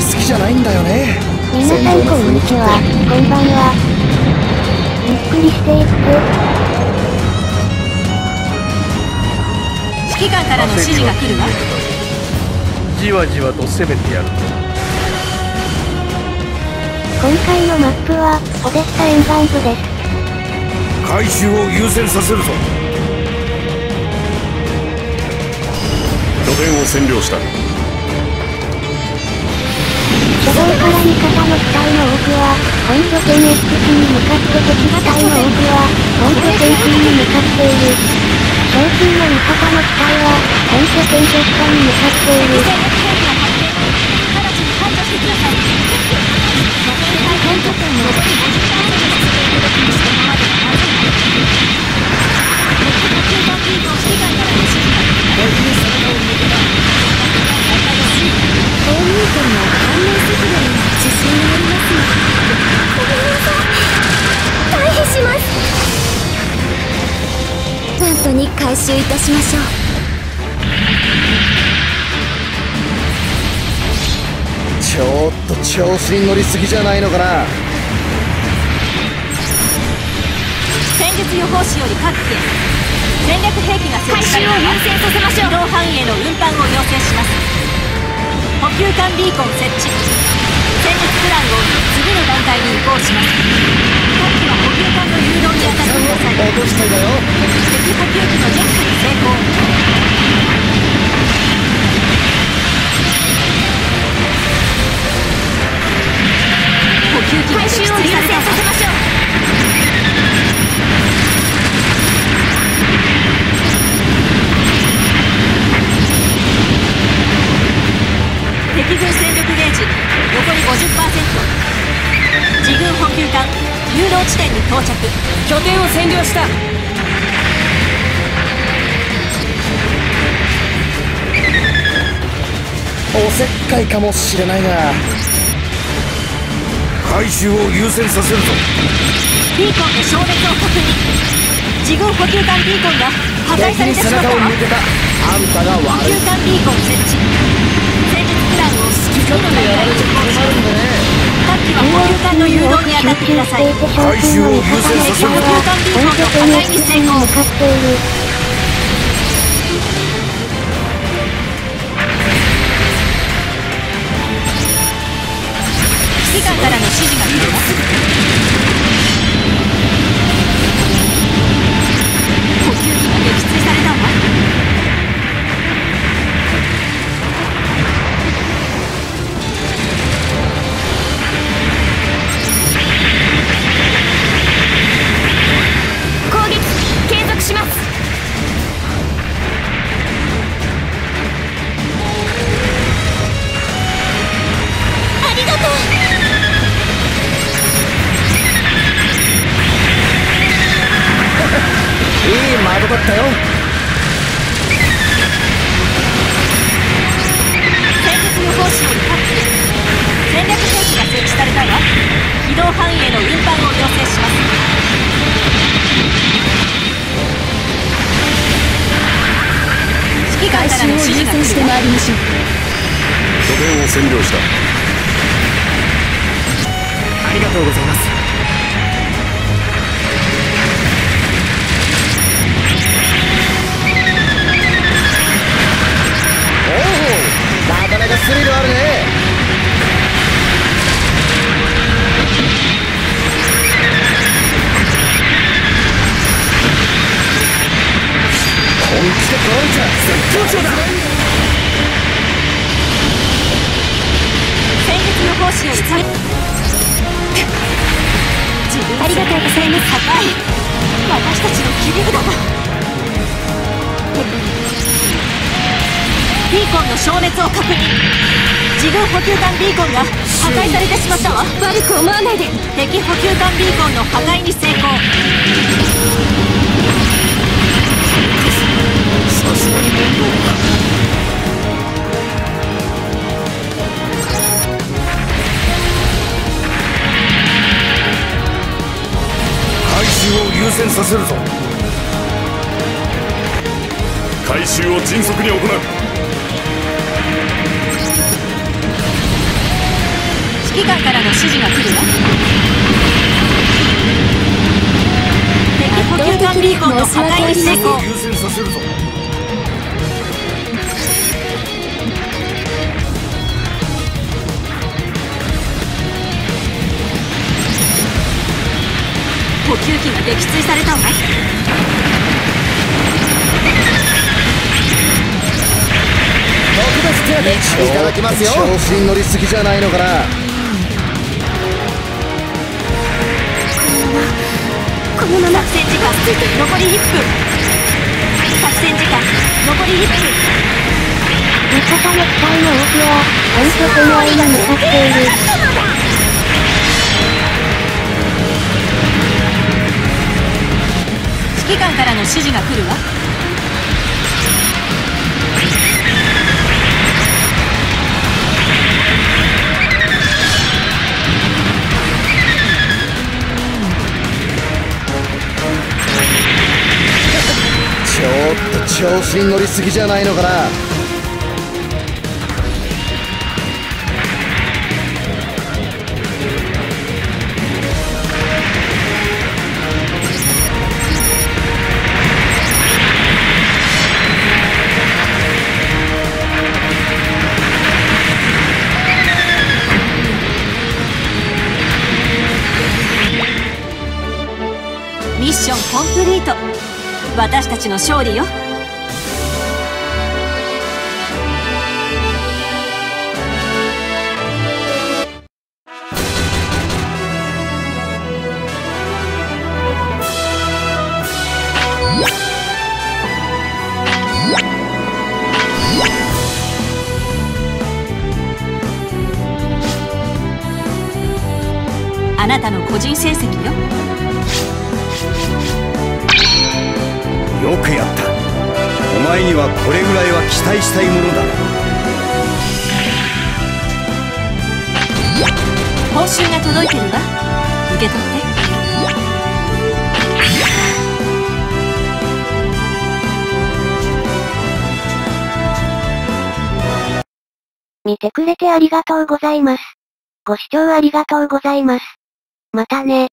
り好きじゃないんだよね。皆さんこんにちはこんばんはゆっくりしていく指揮官からの指示が来るわ。じわじわと攻めてやる。今回のマップはオデッサ沿岸部です。回収を優先させるぞ。拠点を占領した本拠点 X に。向かって敵機体の多くは本拠点 C に向かっている賞金の味方の機体は本拠点直下に向かっている直ちに排除してください本拠点の回収いたしましょう。ちょっと調子に乗りすぎじゃないのかな。戦術予報士より各機へ戦略兵器が設置された優先させましょう。移動範囲への運搬を要請します補給艦ビーコン設置。戦術プランを次の段階に移行します。各機は補給艦の誘導に当たってください落としたいだよ敵補給機のジェックに成功誘導地点に到着。拠点を占領した。おせっかいかもしれないが回収を優先させるぞ。ビーコンの消滅を確認自軍補給艦ビーコンが破壊されてしまった。わ中を向けた。あんたが補悪い給艦ビーコン設置。戦術プランを好き勝手やられちゃ困るんでね各機は補給艦の誘導に当たってください。回収を優先させるぞ補給艦の破壊に成功指揮官からの指示が来るわ補窓だったよ。戦術予報士より各機へ戦略兵器が設置されたわ。移動範囲への運搬を要請します。指揮官からの指示が来るわ拠点を占領した。ありがとうございます絶好調だ戦術予報士より各自分ありがとうございます高い私たちの切り札。だビーコンの消滅を確認自軍補給艦ビーコンが破壊されてしまったわ悪く思わないで。敵補給艦ビーコンの破壊に成功。さす。がに面倒だ回収を優先させるぞ。回収を迅速に行う。指揮官からの指示が来るわ敵補給艦ビーコンの破壊に成功。優先させるぞ補給機が撃墜されたわ特別手当いただきますよ。調子に乗りすぎじゃないのかな。このまま作戦時間残り1分。作戦時間残り1分。味方の機体の多くは、本拠点を今向かっている。機関からの指示が来るわ。ちょっと調子に乗りすぎじゃないのかな。ンコンプリート私たちの勝利よ。あなたの個人成績よ。よくやったお前にはこれぐらいは期待したいものだ報酬が届いてるわ受け取って見てくれてありがとうございます。ご視聴ありがとうございます。またね。